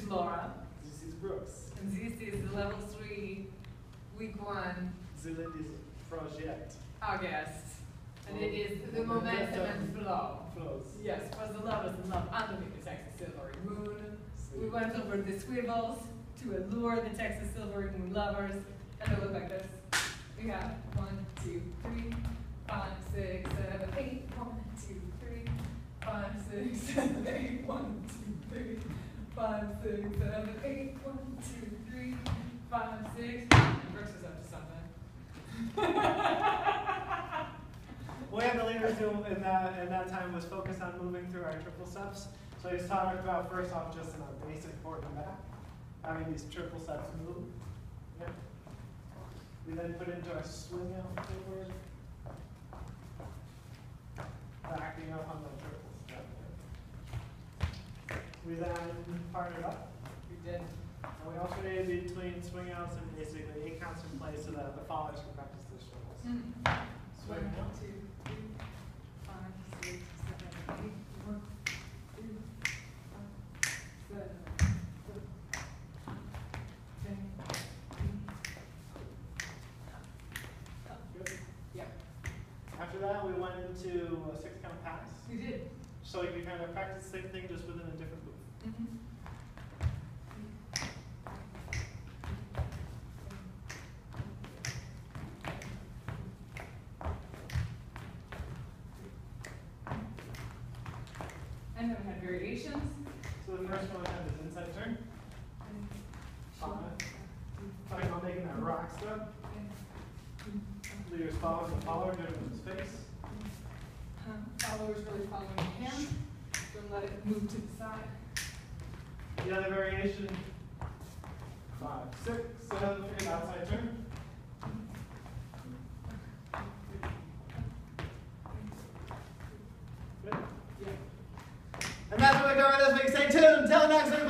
is Laura, This is Brooks. and this is level three, week one, The Lindy's project August. And it is oh. the momentum and flow. flows. Yes, was the love is the love underneath the Texas Silvery Moon. We went over the swivels to allure the Texas Silvery Moon lovers, and they look like this. We have one, two, three, five, six, seven, eight, one, two, three, five, six, seven, eight, one, two, three, five, six, seven, eight, one, two, three, five, six. And Brooks is up to something. We had the leaders in that, in that time was focused on moving through our triple steps. So he's talking about first off just in our basic forward and back, having these triple steps move. We then put into our swing out forward. Backing up on the triple step. We then partnered up. We did. And we alternated between swing outs and basically eight counts in place so that the followers could practice the swivels. Hmm. Swing One, out. two, three, five, six, seven, eight, one, two, five, seven, eight, ten, Good. Yeah, After that, we went into a six count pass. we did. So you can kind of practice the same thing just within a different. Mhm. And then we had variations. So the first one had this inside turn. Five. Talking about making that rock step. Leaders follow the follower, do it in his face. Um, followers really following the hand, don't let it move to the side. The other variation. Five, six, seven, eight, outside turn. And that's what we're going this week. Stay tuned. Till next week,